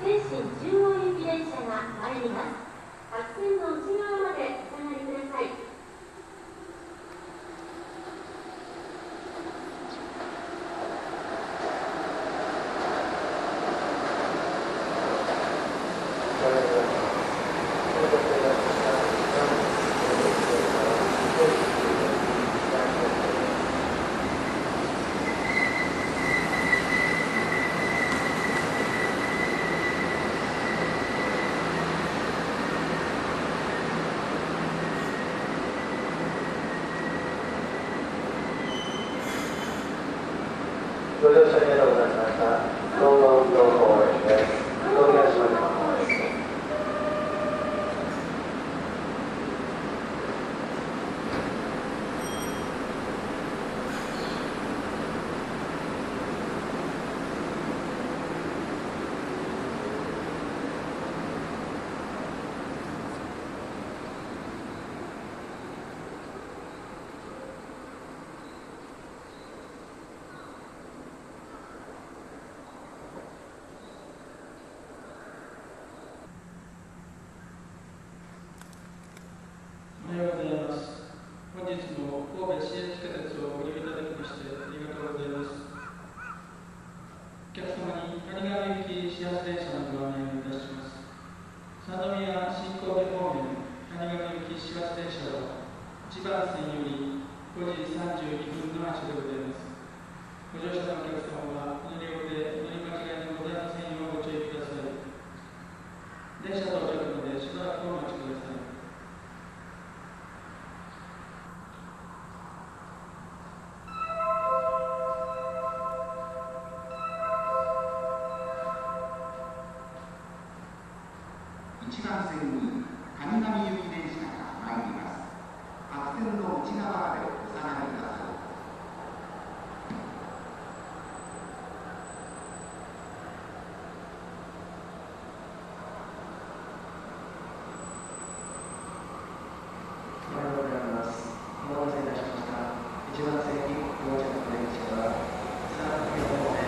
西神中央行き電車が参ります。白線の内側までお下がりくださいご乗車ありがとうございました。東京運動公園です。東京島です。おはようございます。本日も神戸市営地下鉄をご利用いただきましてありがとうございます。お客様に谷川行き始発電車のご案内をいたします。三宮新神戸方面谷川行き始発電車は1番線より5時32分の足でございます。ご乗車のお客様は乗り遅れ乗り間違1番線に谷上行き電車が参ります。白線の内側までお下がりください。おはようございます。お待たせいたしました。一番線に到着電車は、三宮方面、長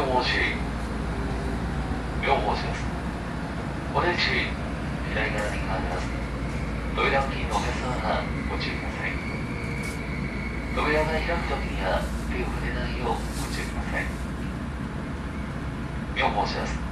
もし両方しますお出口左側に変わります扉付近のお客様がご注意ください。扉が開くときには手を触れないようご注意ください。両方します。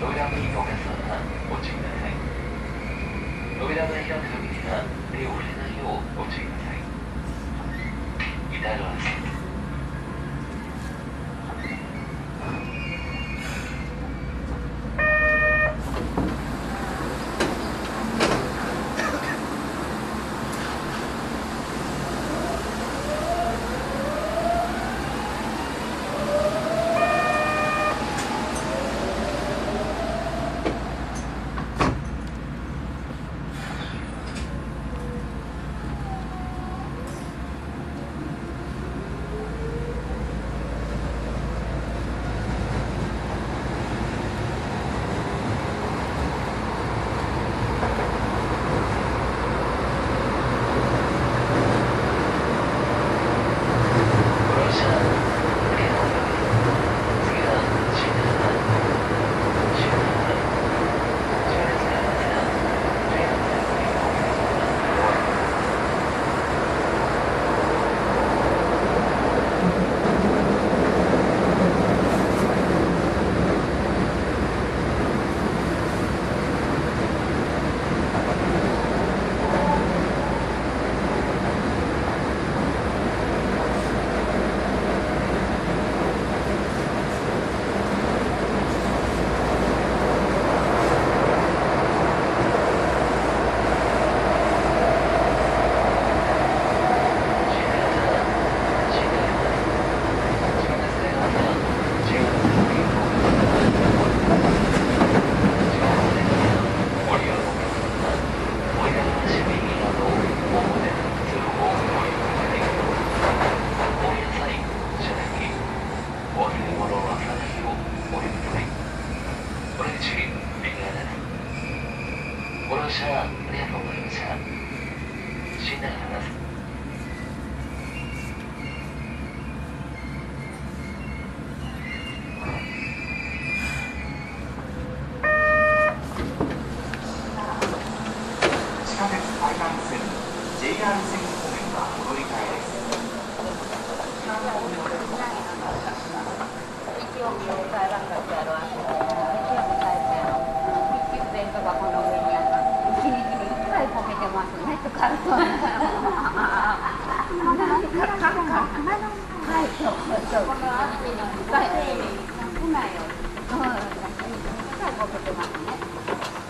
扉のいいお客さんはご注意ください。扉の開く時には手を触れないようご注意ください。至るは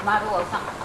丸尾さん。